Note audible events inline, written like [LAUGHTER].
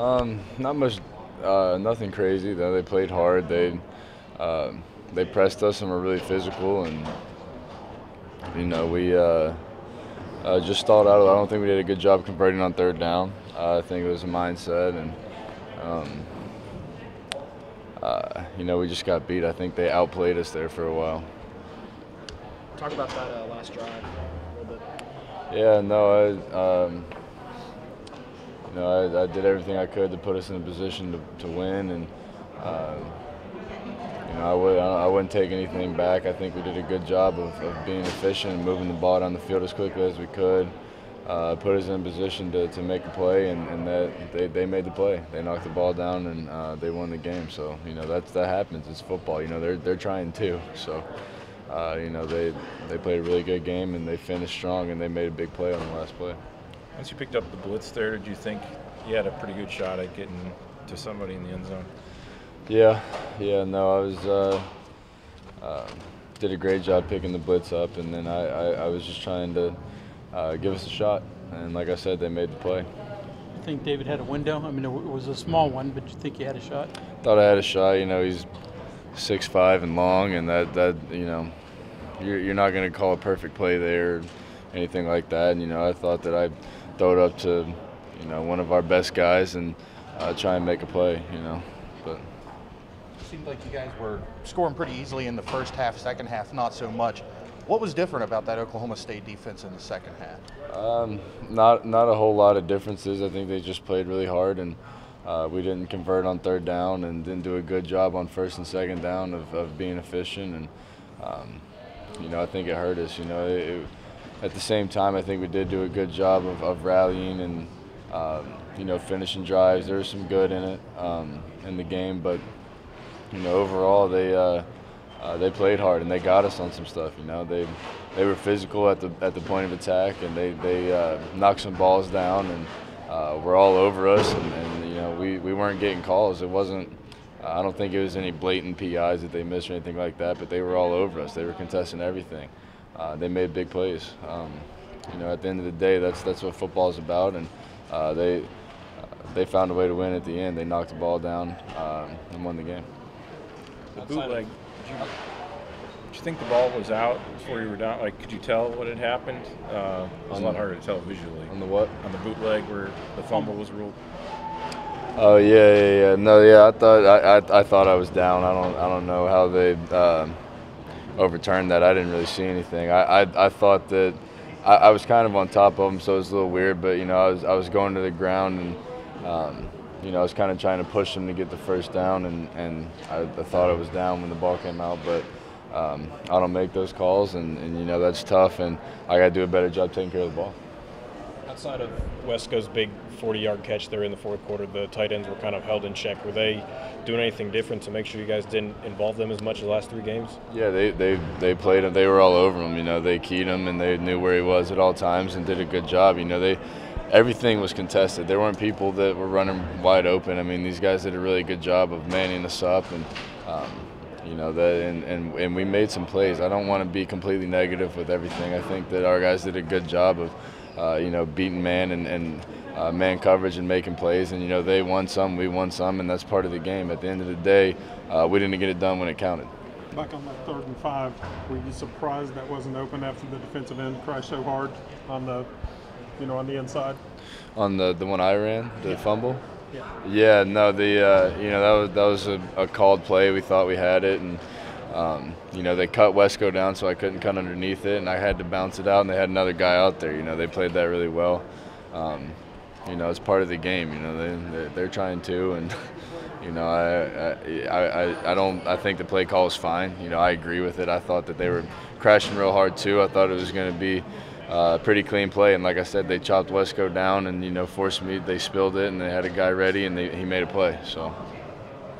Um, not much, uh, nothing crazy. Though they played hard. They uh, they pressed us and were really physical. And you know we uh, uh, just stalled out. I don't think we did a good job converting on third down. Uh, I think it was a mindset and. Um, uh, you know, we just got beat. I think they outplayed us there for a while. Talk about that uh, last drive a little bit. Yeah, no, I, um, you know, I, I, did everything I could to put us in a position to, to win, and uh, you know, I would I wouldn't take anything back. I think we did a good job of, of being efficient and moving the ball down the field as quickly as we could. Uh, put us in a position to, to make a play, and, and that they, they made the play. They knocked the ball down, and uh, they won the game. So you know that's that happens. It's football. You know they're they're trying too. So uh, you know they they played a really good game, and they finished strong, and they made a big play on the last play. Once you picked up the blitz there, did you think you had a pretty good shot at getting to somebody in the end zone? Yeah, yeah. No, I was. Uh, uh, did a great job picking the blitz up, and then I, I, I was just trying to uh, give us a shot. And like I said, they made the play. You think David had a window? I mean, it was a small one, but you think he had a shot? Thought I had a shot. You know, he's six five and long, and that that you know, you're you're not going to call a perfect play there, or anything like that. And you know, I thought that I'd throw it up to, you know, one of our best guys and uh, try and make a play. You know, but. It seemed like you guys were scoring pretty easily in the first half, second half, not so much. What was different about that Oklahoma State defense in the second half? Um, not not a whole lot of differences. I think they just played really hard, and uh, we didn't convert on third down, and didn't do a good job on first and second down of, of being efficient. And um, you know, I think it hurt us. You know, it, it, at the same time, I think we did do a good job of, of rallying and um, you know finishing drives. There was some good in it um, in the game, but you know, overall they. Uh, uh, they played hard and they got us on some stuff. You know, they they were physical at the at the point of attack and they they uh, knocked some balls down and uh, were all over us. And, and, you know, we, we weren't getting calls. It wasn't. I don't think it was any blatant PIs that they missed or anything like that. But they were all over us. They were contesting everything. Uh, they made big plays. Um, you know, at the end of the day, that's that's what football is about. And uh, they they found a way to win at the end. They knocked the ball down um, and won the game. The bootleg you, did you think the ball was out before you were down? Like, could you tell what had happened? Uh, it was a lot harder to tell visually. On the what? On the bootleg where the fumble was ruled. Oh yeah, yeah, yeah. No, yeah. I thought I, I, I thought I was down. I don't I don't know how they um, overturned that. I didn't really see anything. I I, I thought that I, I, was kind of on top of him, so it was a little weird. But you know, I was I was going to the ground and. Um, you know, I was kind of trying to push him to get the first down, and, and I, I thought I was down when the ball came out, but um, I don't make those calls, and, and, you know, that's tough, and I got to do a better job taking care of the ball. Outside of Wesco's big 40-yard catch there in the fourth quarter, the tight ends were kind of held in check. Were they doing anything different to make sure you guys didn't involve them as much as the last three games? Yeah, they they, they played him. They were all over him. You know, they keyed him and they knew where he was at all times and did a good job. You know, they everything was contested. There weren't people that were running wide open. I mean, these guys did a really good job of manning us up, and um, you know that, and, and and we made some plays. I don't want to be completely negative with everything. I think that our guys did a good job of, uh, you know, beating man and. and uh, man coverage and making plays, and you know they won some, we won some, and that's part of the game. At the end of the day, uh, we didn't get it done when it counted. Back on that third and five, were you surprised that wasn't open after the defensive end crashed so hard on the you know, on the inside? On the the one I ran, the yeah. fumble. Yeah. Yeah. No, the uh, you know that was that was a, a, called play. We thought we had it, and um, you know they cut Wesco down, so I couldn't cut underneath it, and I had to bounce it out, and they had another guy out there. You know they played that really well. Um, you know it's part of the game. You know they they're trying to, and [LAUGHS] you know I, I I I don't I think the play call was fine. You know I agree with it. I thought that they were crashing real hard too. I thought it was going to be uh, pretty clean play. And like I said, they chopped Wesco down and you know forced me. They spilled it, and they had a guy ready, and they, he made a play. So.